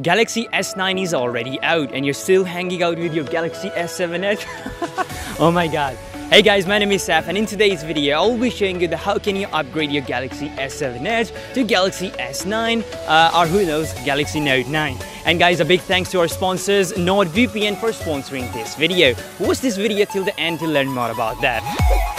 Galaxy S9 is already out and you're still hanging out with your Galaxy S7 Edge? oh my god. Hey guys, my name is Saf and in today's video I'll be showing you the how can you upgrade your Galaxy S7 Edge to Galaxy S9 uh, or who knows Galaxy Note 9. And guys, a big thanks to our sponsors NordVPN for sponsoring this video. Watch this video till the end to learn more about that.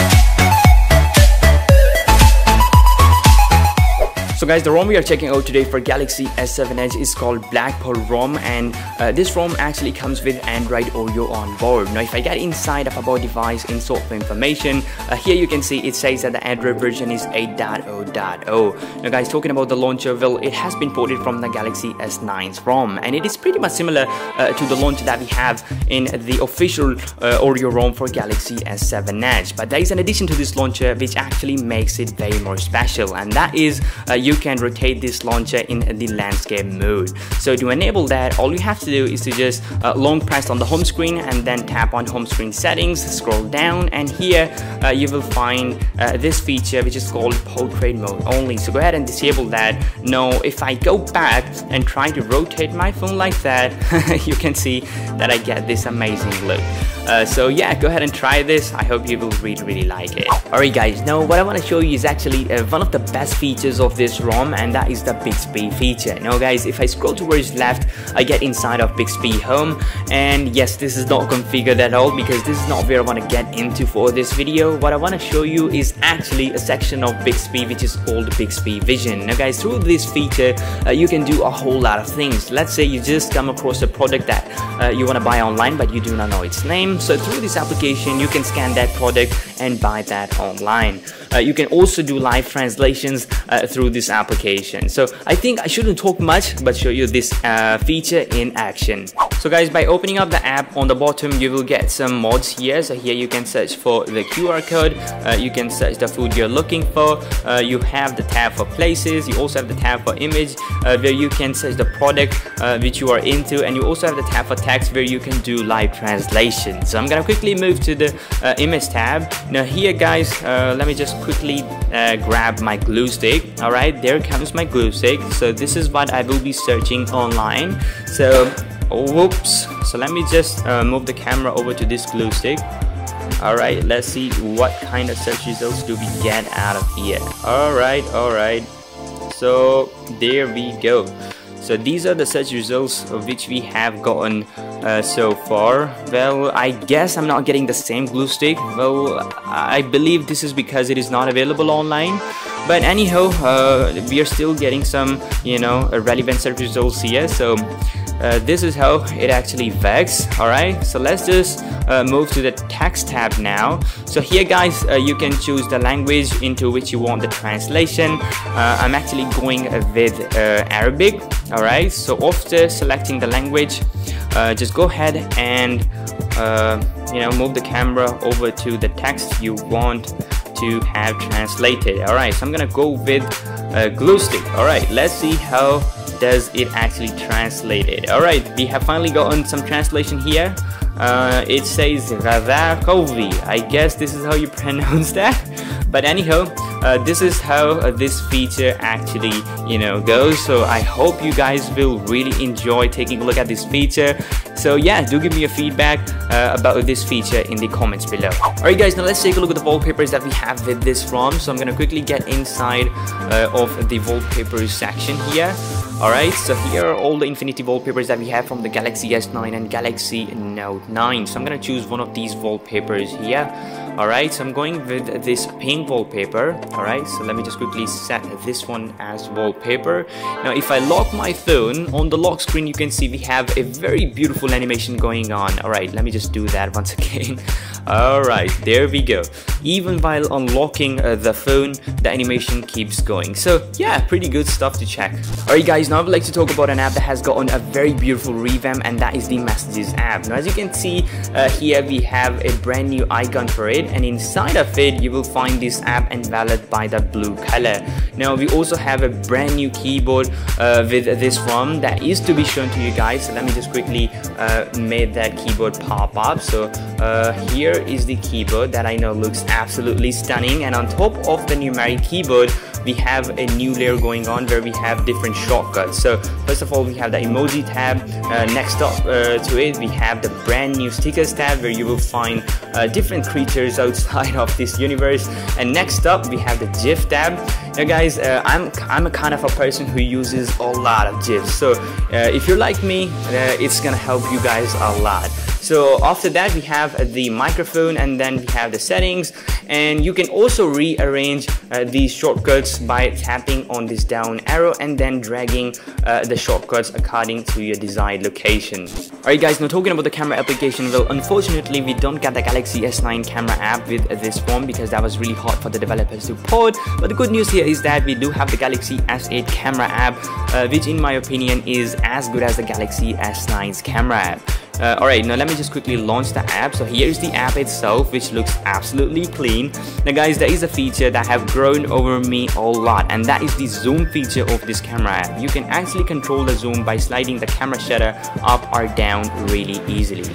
So guys, the ROM we are checking out today for Galaxy S7 Edge is called Black Pearl ROM and uh, this ROM actually comes with Android Oreo on board. Now if I get inside of about device in software information, uh, here you can see it says that the Android version is 8.0.0. Now guys, talking about the launcher, well it has been ported from the Galaxy S9's ROM and it is pretty much similar uh, to the launcher that we have in the official uh, Oreo ROM for Galaxy S7 Edge. But there is an addition to this launcher which actually makes it very more special and that is uh, you can rotate this launcher in the landscape mode. So to enable that, all you have to do is to just uh, long press on the home screen and then tap on home screen settings, scroll down and here uh, you will find uh, this feature which is called portrait mode only. So go ahead and disable that. Now if I go back and try to rotate my phone like that, you can see that I get this amazing look. Uh, so yeah, go ahead and try this. I hope you will really, really like it. Alright guys, now what I want to show you is actually uh, one of the best features of this ROM and that is the Bixby feature. Now guys, if I scroll towards left, I get inside of Bixby Home and yes, this is not configured at all because this is not where I want to get into for this video. What I want to show you is actually a section of Bixby which is called Bixby Vision. Now guys, through this feature, uh, you can do a whole lot of things. Let's say you just come across a product that uh, you want to buy online but you do not know its name so through this application, you can scan that product and buy that online. Uh, you can also do live translations uh, through this application. So I think I shouldn't talk much, but show you this uh, feature in action. So guys, by opening up the app on the bottom, you will get some mods here. So here you can search for the QR code. Uh, you can search the food you're looking for. Uh, you have the tab for places. You also have the tab for image uh, where you can search the product which you are into. And you also have the tab for text where you can do live translation. So I'm gonna quickly move to the image tab. Now here guys, let me just quickly uh, grab my glue stick. All right there comes my glue stick. So this is what I will be searching online. So whoops. So let me just uh, move the camera over to this glue stick. Alright let's see what kind of search results do we get out of here. Alright alright so there we go. So these are the search results of which we have gotten uh, so far. Well, I guess I'm not getting the same glue stick. Well, I believe this is because it is not available online. But anyhow, uh, we are still getting some, you know, relevant search results here. So uh, this is how it actually works alright so let's just uh, move to the text tab now so here guys uh, you can choose the language into which you want the translation I'm actually going with Arabic alright so after selecting the language uh, just go ahead and you know move the camera over to the text you want to have translated alright so I'm gonna go with glue stick alright let's see how does it actually translate it? Alright, we have finally gotten some translation here. Uh, it says Radakovi. I guess this is how you pronounce that. But anyhow, uh, this is how uh, this feature actually you know goes. So I hope you guys will really enjoy taking a look at this feature. So yeah do give me your feedback uh, about this feature in the comments below. Alright guys now let's take a look at the wallpapers that we have with this ROM. So I'm gonna quickly get inside uh, of the wallpapers section here Alright, so here are all the Infinity wallpapers that we have from the Galaxy S9 and Galaxy Note 9. So I'm gonna choose one of these wallpapers here. Alright, so I'm going with this pink wallpaper. Alright, so let me just quickly set this one as wallpaper. Now if I lock my phone, on the lock screen you can see we have a very beautiful animation going on. Alright, let me just do that once again. Alright, there we go. Even while unlocking uh, the phone, the animation keeps going. So yeah, pretty good stuff to check. Alright guys, now I would like to talk about an app that has gotten a very beautiful revamp and that is the Messages app. Now as you can see uh, here we have a brand new icon for it and inside of it you will find this app enveloped by the blue color. Now we also have a brand new keyboard uh, with this ROM that is to be shown to you guys. So let me just quickly uh, make that keyboard pop up. So uh, here is the keyboard that I know looks absolutely stunning. And on top of the numeric keyboard we have a new layer going on where we have different shortcuts. So first of all we have the emoji tab. Uh, next up uh, to it we have the brand new stickers tab where you will find uh, different creatures outside of this universe. And next up we have the gif tab. Now guys uh, I'm, I'm a kind of a person who uses a lot of gifs. So uh, if you're like me uh, it's gonna help you guys a lot so after that we have the microphone and then we have the settings and you can also rearrange uh, these shortcuts by tapping on this down arrow and then dragging uh, the shortcuts according to your desired location. Alright guys, now talking about the camera application, well unfortunately we don't get the Galaxy S9 camera app with this phone because that was really hard for the developers to port but the good news here is that we do have the Galaxy S8 camera app uh, which in my opinion is as good as the Galaxy S9's camera app. Uh, Alright, now let me just quickly launch the app. So here's the app itself, which looks absolutely clean. Now guys, there is a feature that have grown over me a lot, and that is the zoom feature of this camera app. You can actually control the zoom by sliding the camera shutter up or down really easily.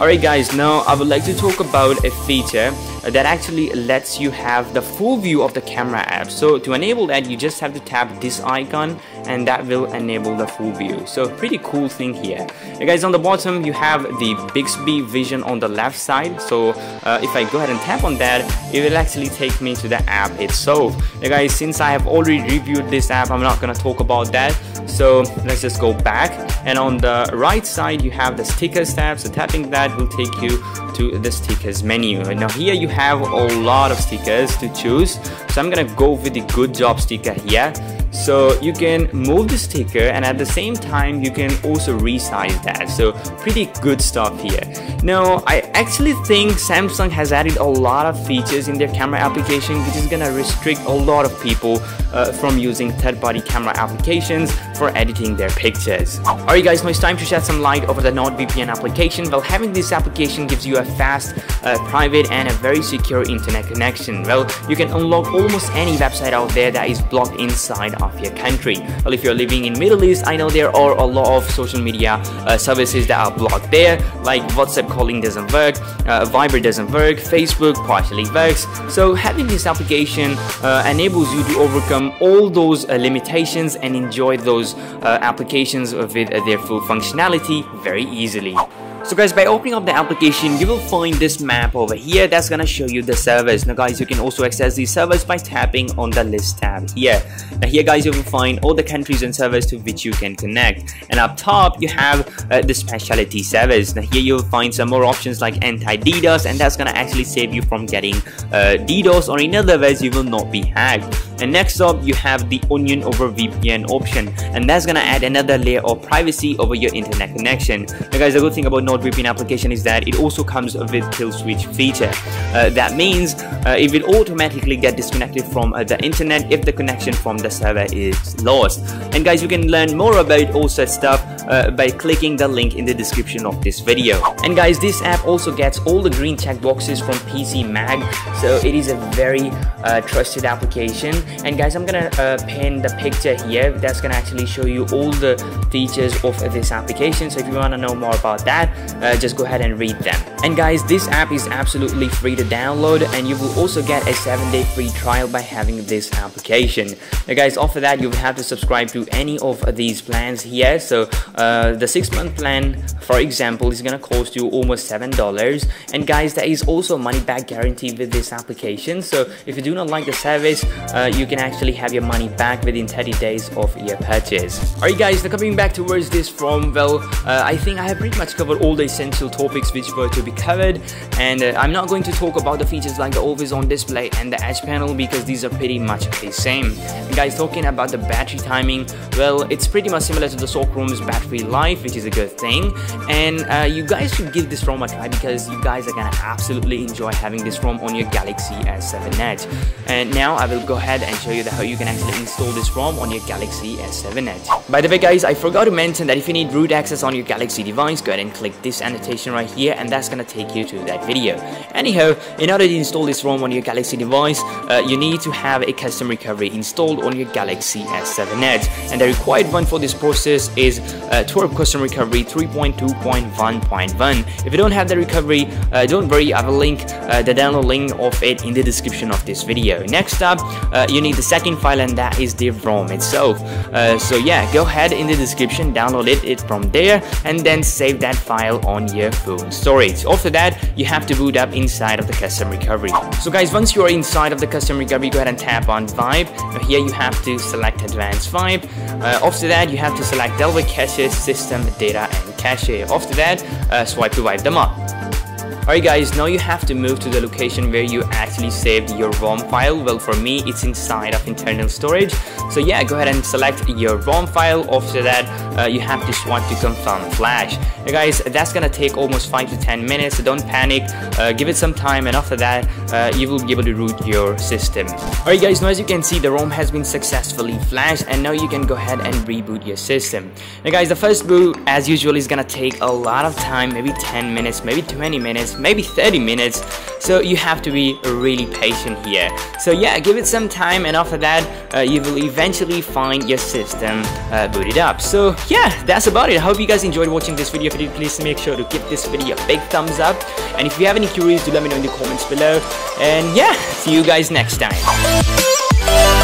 Alright guys, now I would like to talk about a feature that actually lets you have the full view of the camera app. So to enable that, you just have to tap this icon and that will enable the full view. So pretty cool thing here. Now guys, on the bottom, you have the Bixby Vision on the left side. So uh, if I go ahead and tap on that, it will actually take me to the app itself. Now guys, since I have already reviewed this app, I'm not gonna talk about that. So let's just go back and on the right side, you have the stickers tab. So tapping that will take you to the stickers menu now here you have a lot of stickers to choose so I'm gonna go with the good job sticker here so you can move the sticker and at the same time you can also resize that. So pretty good stuff here. Now I actually think Samsung has added a lot of features in their camera application which is gonna restrict a lot of people uh, from using third-party camera applications for editing their pictures alright guys now it's time to shed some light over the NordVPN application well having this application gives you a fast uh, private and a very secure internet connection well you can unlock almost any website out there that is blocked inside of your country. Well, if you're living in Middle East, I know there are a lot of social media uh, services that are blocked there, like WhatsApp calling doesn't work, uh, Viber doesn't work, Facebook partially works. So having this application uh, enables you to overcome all those uh, limitations and enjoy those uh, applications with their full functionality very easily. So guys, by opening up the application, you will find this map over here that's gonna show you the servers. Now guys, you can also access these servers by tapping on the list tab here. Now here guys, you will find all the countries and servers to which you can connect. And up top, you have uh, the specialty servers. Now here you'll find some more options like anti-DDoS and that's gonna actually save you from getting uh, DDoS or in other words, you will not be hacked. And next up, you have the onion over VPN option and that's gonna add another layer of privacy over your internet connection. Now guys, the good thing about NordVPN application is that it also comes with kill switch feature. Uh, that means uh, it will automatically get disconnected from uh, the internet if the connection from the server is lost. And guys, you can learn more about all such stuff uh, by clicking the link in the description of this video. And guys, this app also gets all the green check boxes from PC Mag, so it is a very uh, trusted application. And guys i'm gonna uh, pin the picture here. That's gonna actually show you all the features of this application. So if you want to know more about that uh, just go ahead and read them. And guys this app is absolutely free to download and you will also get a 7 day free trial by having this application. Now guys after that you will have to subscribe to any of these plans here. So uh, the six month plan for example is gonna cost you almost seven dollars and guys there is also a money back guarantee with this application so if you do not like the service uh, you can actually have your money back within 30 days of your purchase. Alright guys, now coming back towards this from, well, uh, I think I have pretty much covered all the essential topics which were to be covered and uh, I'm not going to talk about the features like the always on display and the edge panel because these are pretty much the same. And guys, talking about the battery timing, well, it's pretty much similar to the stock ROM's battery life, which is a good thing. And uh, you guys should give this ROM a try because you guys are gonna absolutely enjoy having this ROM on your Galaxy S7 Edge. And now I will go ahead and show you how you can actually install this ROM on your Galaxy S7 Edge. By the way guys, I forgot to mention that if you need root access on your Galaxy device, go ahead and click this annotation right here and that's gonna take you to that video. Anyhow, in order to install this ROM on your Galaxy device, uh, you need to have a custom recovery installed on your Galaxy S7 Edge and the required one for this process is uh, TWRP custom recovery 3.2.1.1 if you don't have the recovery uh, don't worry I will link uh, the download link of it in the description of this video. Next up uh, you need the second file and that is the ROM itself. Uh, so yeah go ahead in the description download it, it from there and then save that file on your phone. Storage. After that you have to boot up inside of the custom recovery. So guys once you are inside of the custom recovery go ahead and tap on Wipe. Now here you have to select advanced Wipe. Uh, after that you have to select Dalvik cache system data and cache after that uh, swipe to wipe them up Alright guys, now you have to move to the location where you actually saved your ROM file. Well for me, it's inside of internal storage. So yeah, go ahead and select your ROM file. After that, uh, you have to swipe to confirm flash. Now guys, that's gonna take almost 5 to 10 minutes, so don't panic. Uh, give it some time and after that, uh, you will be able to root your system. Alright guys, now as you can see, the ROM has been successfully flashed and now you can go ahead and reboot your system. Now guys, the first boot, as usual, is gonna take a lot of time, maybe 10 minutes, maybe 20 minutes, maybe 30 minutes so you have to be really patient here. So yeah give it some time and after that uh, you will eventually find your system uh, booted up. So yeah that's about it. I hope you guys enjoyed watching this video. If you did please make sure to give this video a big thumbs up. And if you have any queries do let me know in the comments below. And yeah see you guys next time